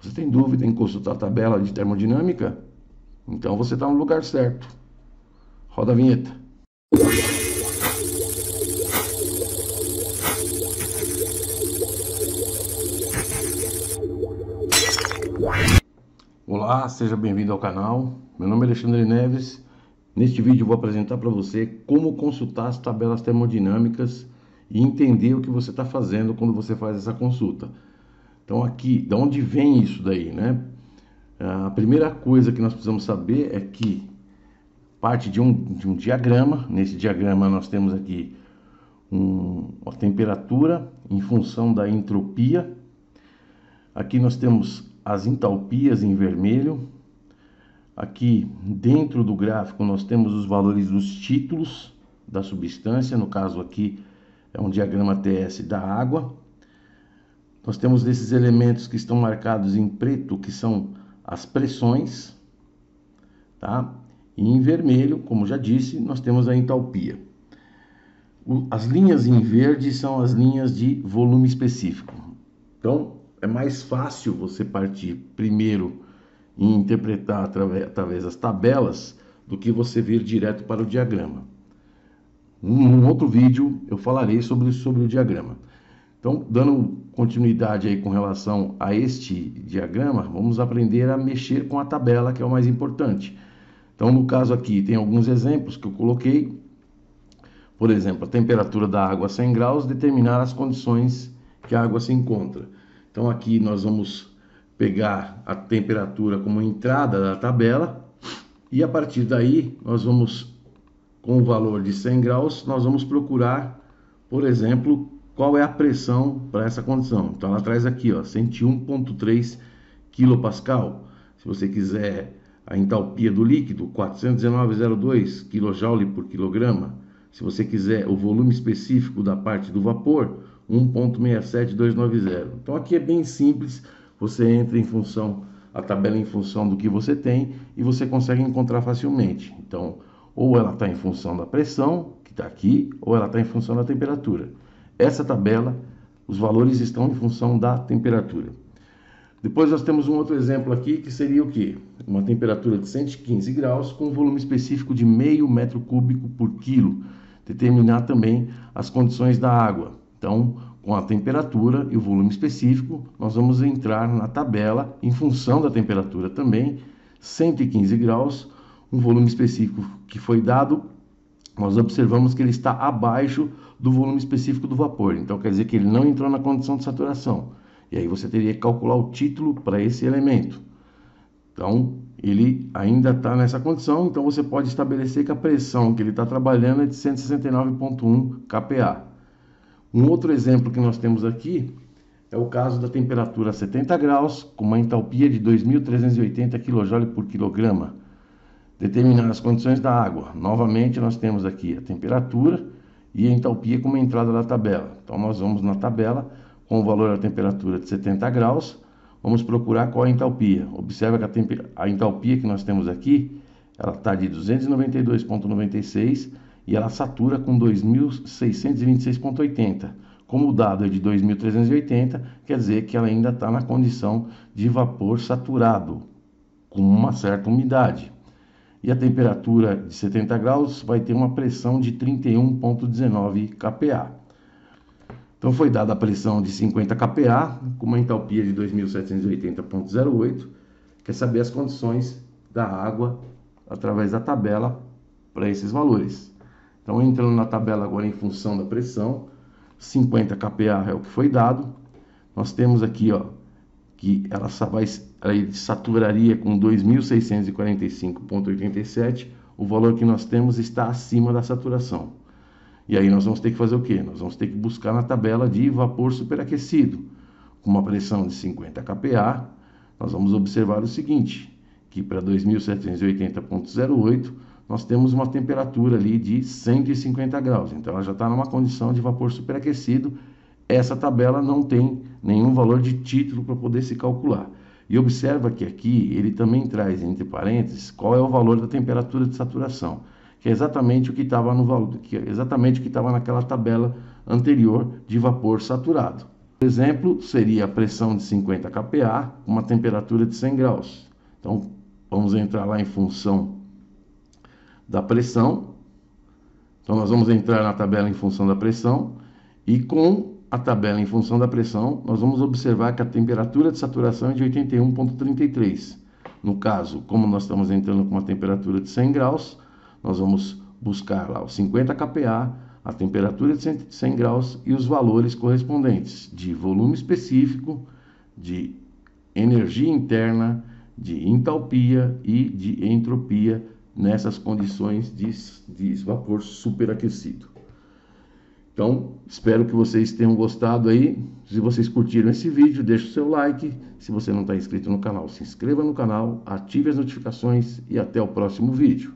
Você tem dúvida em consultar a tabela de termodinâmica? Então você está no lugar certo. Roda a vinheta. Olá, seja bem-vindo ao canal. Meu nome é Alexandre Neves. Neste vídeo vou apresentar para você como consultar as tabelas termodinâmicas e entender o que você está fazendo quando você faz essa consulta. Então aqui, de onde vem isso daí, né? A primeira coisa que nós precisamos saber é que parte de um, de um diagrama. Nesse diagrama nós temos aqui um, a temperatura em função da entropia. Aqui nós temos as entalpias em vermelho. Aqui dentro do gráfico nós temos os valores dos títulos da substância, no caso aqui é um diagrama TS da água. Nós temos esses elementos que estão marcados em preto, que são as pressões, tá? E em vermelho, como já disse, nós temos a entalpia. as linhas em verde são as linhas de volume específico. Então, é mais fácil você partir primeiro e interpretar através, através das tabelas do que você vir direto para o diagrama. Num outro vídeo eu falarei sobre, sobre o diagrama. Então, dando continuidade aí com relação a este diagrama, vamos aprender a mexer com a tabela, que é o mais importante. Então, no caso aqui, tem alguns exemplos que eu coloquei. Por exemplo, a temperatura da água a 100 graus, determinar as condições que a água se encontra. Então, aqui nós vamos pegar a temperatura como entrada da tabela e a partir daí nós vamos, com o valor de 100 graus, nós vamos procurar, por exemplo, qual é a pressão para essa condição. Então ela traz aqui, ó, 101.3 kPa. Se você quiser a entalpia do líquido, 419,02 kJ por quilograma. Se você quiser o volume específico da parte do vapor, 1.67290. Então aqui é bem simples, você entra em função a tabela em função do que você tem e você consegue encontrar facilmente. Então, ou ela está em função da pressão, que está aqui, ou ela está em função da temperatura. Essa tabela, os valores estão em função da temperatura. Depois nós temos um outro exemplo aqui que seria o que? Uma temperatura de 115 graus com um volume específico de meio metro cúbico por quilo. Determinar também as condições da água. Então, com a temperatura e o volume específico, nós vamos entrar na tabela em função da temperatura também. 115 graus, um volume específico que foi dado, nós observamos que ele está abaixo do volume específico do vapor. Então quer dizer que ele não entrou na condição de saturação. E aí você teria que calcular o título para esse elemento. Então ele ainda está nessa condição, então você pode estabelecer que a pressão que ele está trabalhando é de 169,1 kPa. Um outro exemplo que nós temos aqui é o caso da temperatura a 70 graus, com uma entalpia de 2.380 kJ por quilograma. Determinar as condições da água. Novamente, nós temos aqui a temperatura e entalpia como entrada da tabela. Então nós vamos na tabela com o valor da temperatura de 70 graus, vamos procurar qual é a entalpia. Observa que a, a entalpia que nós temos aqui, ela está de 292,96 e ela satura com 2.626,80. Como o dado é de 2.380, quer dizer que ela ainda está na condição de vapor saturado, com uma certa umidade e a temperatura de 70 graus vai ter uma pressão de 31,19 kPa. Então foi dada a pressão de 50 kPa com uma entalpia de 2780,08. Quer saber as condições da água através da tabela para esses valores. Então entrando na tabela agora em função da pressão, 50 kPa é o que foi dado. Nós temos aqui, ó, que ela vai aí saturaria com 2.645,87, o valor que nós temos está acima da saturação. E aí nós vamos ter que fazer o quê? Nós vamos ter que buscar na tabela de vapor superaquecido, com uma pressão de 50 kPa, nós vamos observar o seguinte, que para 2.780,08 nós temos uma temperatura ali de 150 graus, então ela já está numa condição de vapor superaquecido, essa tabela não tem nenhum valor de título para poder se calcular. E observa que aqui ele também traz entre parênteses qual é o valor da temperatura de saturação, que é exatamente o que estava no valor, que é exatamente o que estava naquela tabela anterior de vapor saturado. exemplo, seria a pressão de 50 kPa uma temperatura de 100 graus. Então, vamos entrar lá em função da pressão. Então, nós vamos entrar na tabela em função da pressão e com a tabela em função da pressão, nós vamos observar que a temperatura de saturação é de 81,33. No caso, como nós estamos entrando com uma temperatura de 100 graus, nós vamos buscar lá os 50 kPa, a temperatura de 100 graus e os valores correspondentes de volume específico, de energia interna, de entalpia e de entropia nessas condições de, de vapor superaquecido. Então, espero que vocês tenham gostado aí. Se vocês curtiram esse vídeo, deixe o seu like. Se você não está inscrito no canal, se inscreva no canal, ative as notificações e até o próximo vídeo.